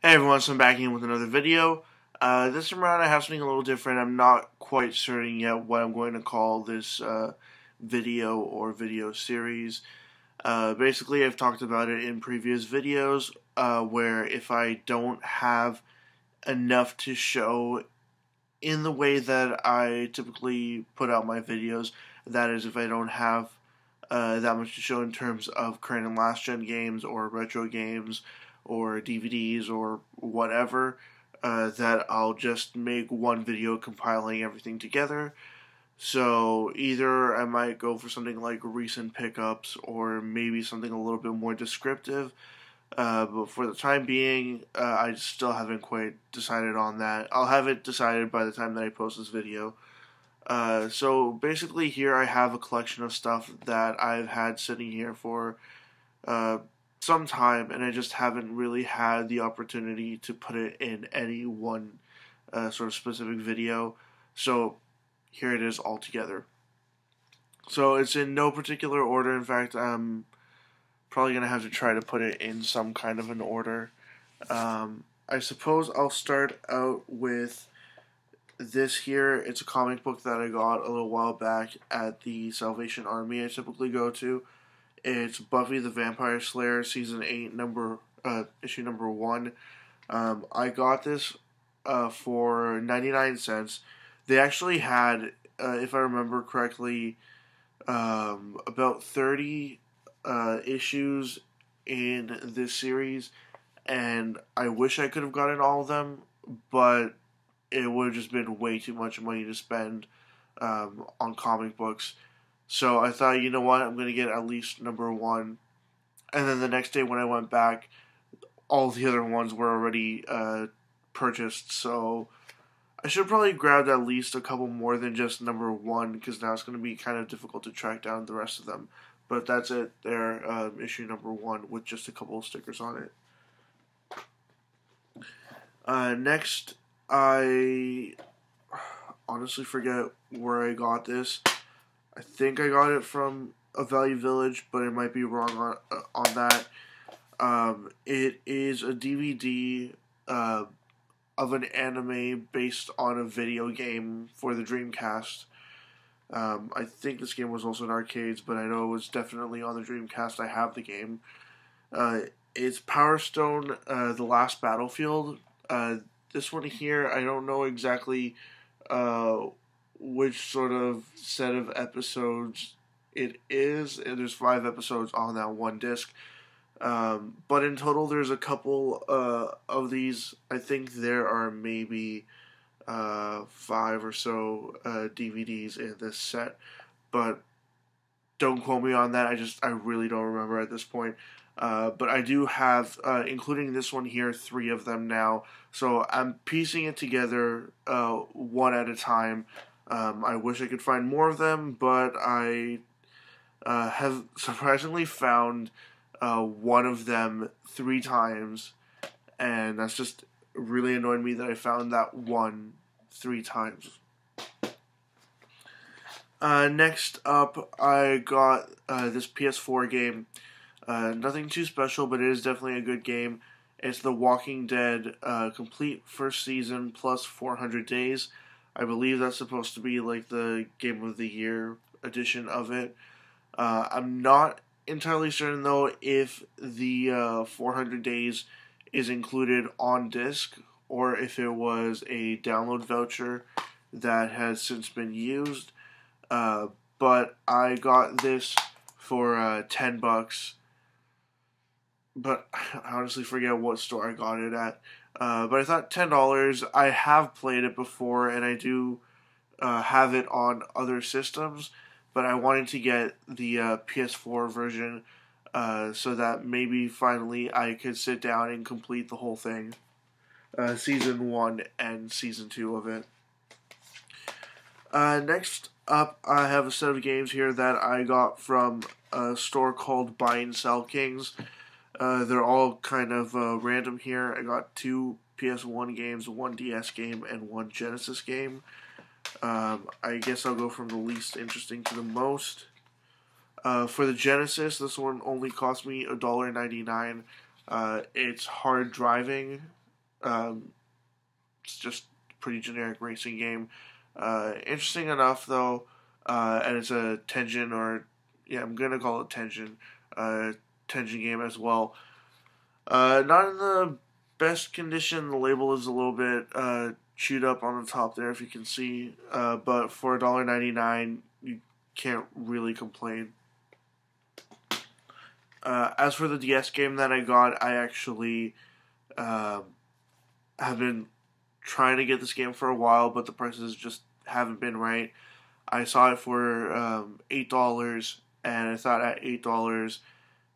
Hey everyone, so I'm back in with another video. Uh, this time around I have something a little different. I'm not quite certain yet what I'm going to call this uh, video or video series. Uh, basically, I've talked about it in previous videos uh, where if I don't have enough to show in the way that I typically put out my videos, that is if I don't have uh, that much to show in terms of current and last gen games or retro games or DVDs or whatever, uh, that I'll just make one video compiling everything together. So either I might go for something like recent pickups or maybe something a little bit more descriptive. Uh, but for the time being, uh, I still haven't quite decided on that. I'll have it decided by the time that I post this video. Uh, so basically, here I have a collection of stuff that I've had sitting here for uh, some time, and I just haven't really had the opportunity to put it in any one uh, sort of specific video. So here it is all together. So it's in no particular order. In fact, I'm probably gonna have to try to put it in some kind of an order. Um, I suppose I'll start out with this here. It's a comic book that I got a little while back at the Salvation Army I typically go to. It's Buffy the Vampire Slayer season eight, number uh, issue number one. Um, I got this uh, for ninety nine cents. They actually had, uh, if I remember correctly, um, about thirty uh, issues in this series, and I wish I could have gotten all of them, but it would have just been way too much money to spend um, on comic books. So I thought, you know what, I'm going to get at least number one. And then the next day when I went back, all the other ones were already uh, purchased. So I should probably grab at least a couple more than just number one because now it's going to be kind of difficult to track down the rest of them. But that's it there, um, issue number one with just a couple of stickers on it. Uh, next, I honestly forget where I got this. I think I got it from a Value Village, but I might be wrong on uh, on that. Um, it is a DVD uh, of an anime based on a video game for the Dreamcast. Um, I think this game was also in arcades, but I know it was definitely on the Dreamcast. I have the game. Uh, it's Power Stone, uh, The Last Battlefield. Uh, this one here, I don't know exactly uh, which sort of set of episodes it is. And there's five episodes on that one disc. Um, but in total, there's a couple uh, of these. I think there are maybe uh, five or so uh, DVDs in this set. But don't quote me on that. I just I really don't remember at this point. Uh, but I do have, uh, including this one here, three of them now. So I'm piecing it together uh, one at a time. Um, I wish I could find more of them, but I uh, have surprisingly found uh, one of them three times, and that's just really annoyed me that I found that one three times. Uh, next up, I got uh, this PS4 game. Uh, nothing too special, but it is definitely a good game. It's The Walking Dead uh, complete first season plus 400 days. I believe that's supposed to be like the Game of the Year edition of it. Uh, I'm not entirely certain though if the uh, 400 days is included on disc or if it was a download voucher that has since been used. Uh, but I got this for uh, 10 bucks. But I honestly forget what store I got it at. Uh, but I thought ten dollars. I have played it before, and I do uh, have it on other systems. But I wanted to get the uh, PS4 version uh, so that maybe finally I could sit down and complete the whole thing, uh, season one and season two of it. Uh, next up, I have a set of games here that I got from a store called Buy and Sell Kings. Uh, they're all kind of uh, random here. I got two PS1 games, one DS game, and one Genesis game. Um, I guess I'll go from the least interesting to the most. Uh, for the Genesis, this one only cost me $1.99. Uh, it's Hard Drivin'. Um, it's just pretty generic racing game. Uh, interesting enough though, uh, and it's a Tengen or yeah, I'm gonna call it Tengen, uh, Tengen game as well. Uh, not in the best condition. The label is a little bit uh, chewed up on the top there, if you can see. Uh, but for $1.99, you can't really complain. Uh, as for the DS game that I got, I actually um, have been trying to get this game for a while, but the prices just haven't been right. I saw it for um, eight dollars, and I thought at eight dollars,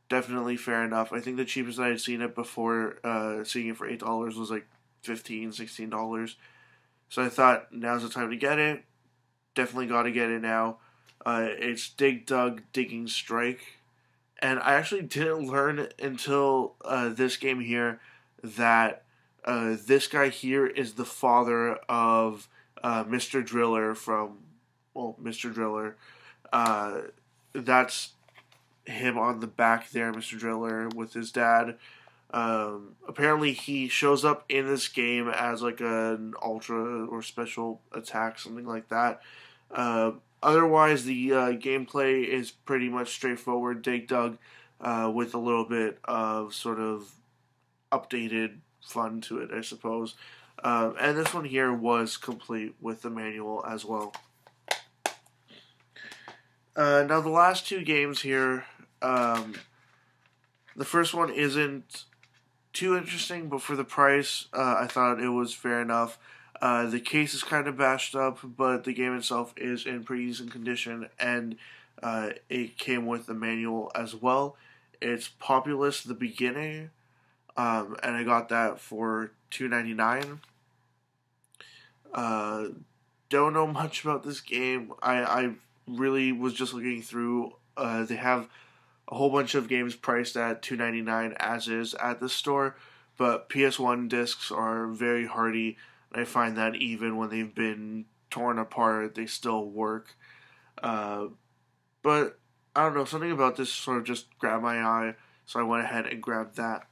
definitely fair enough. I think the cheapest I had seen it before, uh, seeing it for eight dollars was like fifteen, sixteen dollars. So I thought now's the time to get it. Definitely got to get it now. Uh, it's Dig Dug Digging Strike, and I actually didn't learn until uh, this game here that uh, this guy here is the father of uh, Mr. Driller from, well, Mr. Driller. Uh, that's him on the back there, Mr. Driller, with his dad. Um, apparently, he shows up in this game as like an ultra or special attack, something like that. Uh, otherwise, the uh, gameplay is pretty much straightforward. Dig Dug uh, with a little bit of sort of updated fun to it, I suppose. Um, and this one here was complete with the manual as well. Uh, now the last two games here, um, the first one isn't too interesting, but for the price, uh, I thought it was fair enough. Uh, the case is kind of bashed up, but the game itself is in pretty decent condition, and uh, it came with the manual as well. It's Populous the Beginning, um, and I got that for two ninety nine. Uh, don't know much about this game. I I really was just looking through. Uh, they have a whole bunch of games priced at two ninety nine as is at the store, but PS One discs are very hardy. I find that even when they've been torn apart, they still work. Uh, but I don't know, something about this sort of just grabbed my eye, so I went ahead and grabbed that.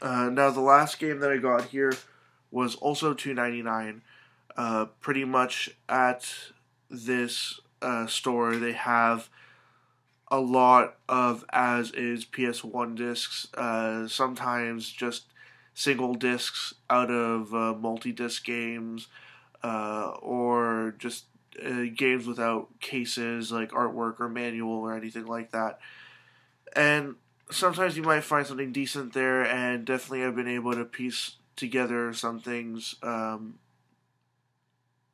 Uh, now the last game that I got here was also two ninety nine. Uh, pretty much at this uh, store, they have a lot of as is PS1 discs. Uh, sometimes just single discs out of uh, multi disc games, uh, or just uh, games without cases like artwork or manual or anything like that. And sometimes you might find something decent there, and definitely I've been able to piece together some things um,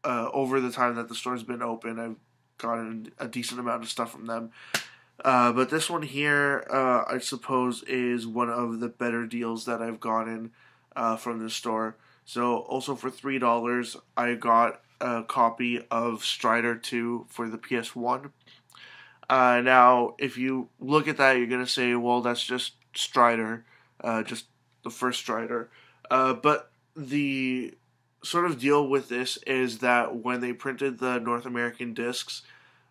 uh, over the time that the store's been open. I've gotten a decent amount of stuff from them. Uh, but this one here, uh, I suppose, is one of the better deals that I've gotten uh, from the store. So, also for $3, I got a copy of Strider 2 for the PS1. Uh, now, if you look at that, you're going to say, well, that's just Strider, uh, just the first Strider. But the sort of deal with this is that when they printed the North American discs,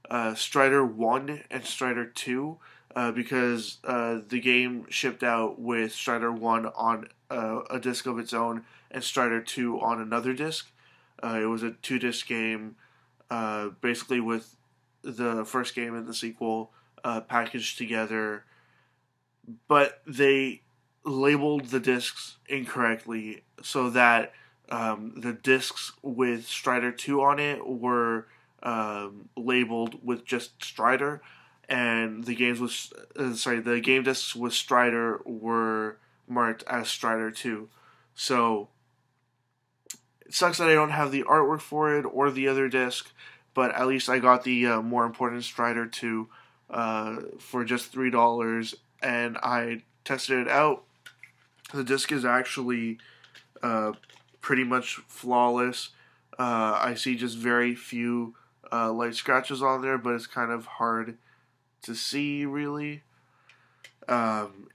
uh, Strider 1 and Strider 2, uh, because uh, the game shipped out with Strider 1 on uh, a disc of its own and Strider 2 on another disc. Uh, it was a two disc game, uh, basically with the first game and the sequel packaged together, but they labeled the discs incorrectly so that um, the discs with Strider 2 on it were um, labeled with just Strider, and the games with uh, sorry the game discs with Strider were marked as Strider 2. So it sucks that I don't have the artwork for it or the other disc, but at least I got the uh, more important Strider 2 uh, for just three dollars, and I tested it out. The disc is actually uh, pretty much flawless. Uh, I see just very few uh, light scratches on there, but it's kind of hard to see really. Um,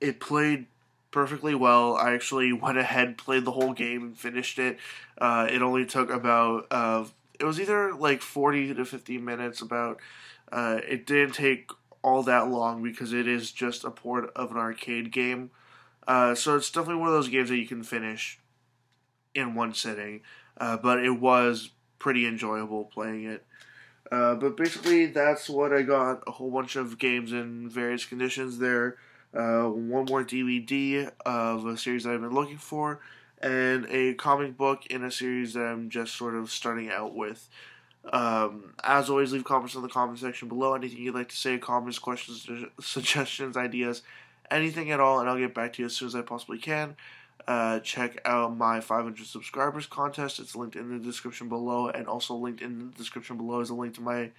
it played perfectly well. I actually went ahead, played the whole game, and finished it. Uh, it only took about uh, it was either like forty to fifty minutes. About uh, it didn't take all that long because it is just a port of an arcade game. Uh, so it's definitely one of those games that you can finish in one sitting. Uh, but it was pretty enjoyable playing it. Uh, but basically, that's what I got. A whole bunch of games in various conditions there. Uh, one more DVD of a series that I've been looking for, and a comic book in a series that I'm just sort of starting out with. Um, as always, leave comments in the comment section below. Anything you'd like to say, comments, questions, suggestions, ideas, anything at all, and I'll get back to you as soon as I possibly can. Uh, check out my 500 subscribers contest. It's linked in the description below, and also linked in the description below is a link to my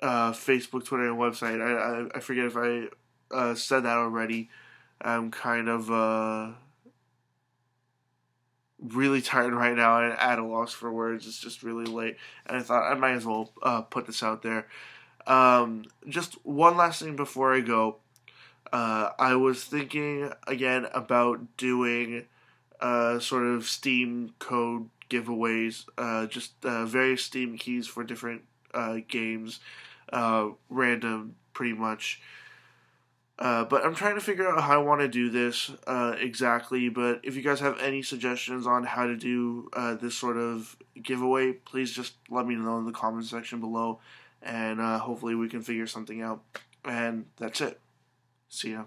uh, Facebook, Twitter, and website. I, I, I forget if I uh, said that already. I'm kind of uh, really tired right now and at a loss for words. It's just really late, and I thought I might as well uh, put this out there. Um, just one last thing before I go. Uh, I was thinking again about doing uh, sort of Steam code giveaways, uh, just uh, various Steam keys for different uh, games, uh, random pretty much. but I'm trying to figure out how I want to do this exactly. But if you guys have any suggestions on how to do this sort of giveaway, please just let me know in the comment section below, and hopefully we can figure something out. And that's it. See ya.